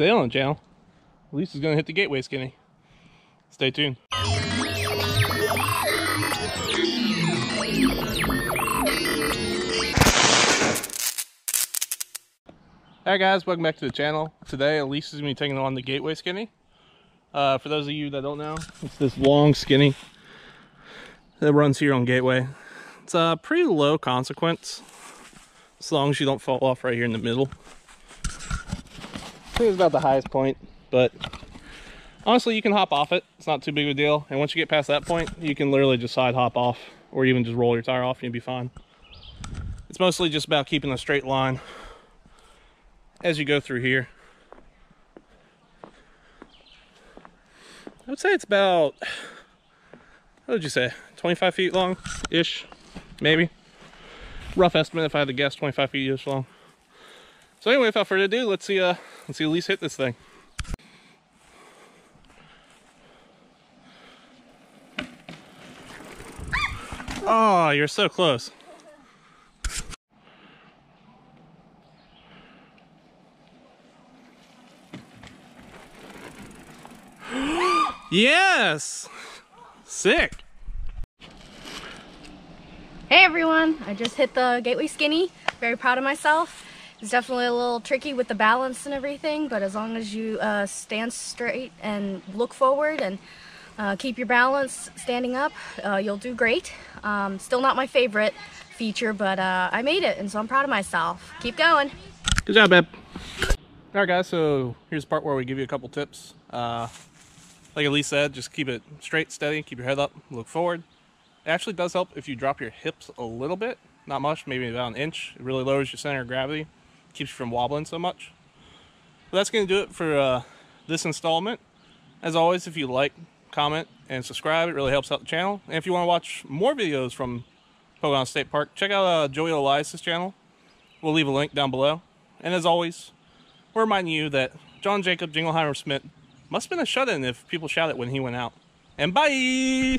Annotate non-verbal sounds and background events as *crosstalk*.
On the channel, Elise is going to hit the gateway skinny. Stay tuned. Alright guys, welcome back to the channel. Today Elise is going to be taking on the gateway skinny. Uh, for those of you that don't know, it's this long skinny that runs here on gateway. It's a uh, pretty low consequence as long as you don't fall off right here in the middle. It's about the highest point, but honestly, you can hop off it. It's not too big of a deal. And once you get past that point, you can literally just side hop off or even just roll your tire off and you'll be fine. It's mostly just about keeping a straight line as you go through here. I would say it's about, what would you say, 25 feet long ish, maybe. Rough estimate if I had to guess, 25 feet ish long. So anyway, without further ado, let's see, uh, let's see Elise hit this thing. Oh, you're so close. *gasps* yes! Sick. Hey everyone, I just hit the Gateway Skinny. Very proud of myself. It's definitely a little tricky with the balance and everything, but as long as you uh, stand straight and look forward and uh, keep your balance standing up, uh, you'll do great. Um, still not my favorite feature, but uh, I made it, and so I'm proud of myself. Keep going. Good job, babe. All right, guys, so here's the part where we give you a couple tips. Uh, like Elise said, just keep it straight, steady, keep your head up, look forward. It actually does help if you drop your hips a little bit, not much, maybe about an inch. It really lowers your center of gravity keeps you from wobbling so much. But that's going to do it for uh, this installment. As always, if you like, comment, and subscribe, it really helps out the channel. And if you want to watch more videos from Pocahontas State Park, check out uh, Joey Elias' channel. We'll leave a link down below. And as always, we're reminding you that John Jacob Jingleheimer Smith must have been a shut-in if people shouted when he went out. And bye!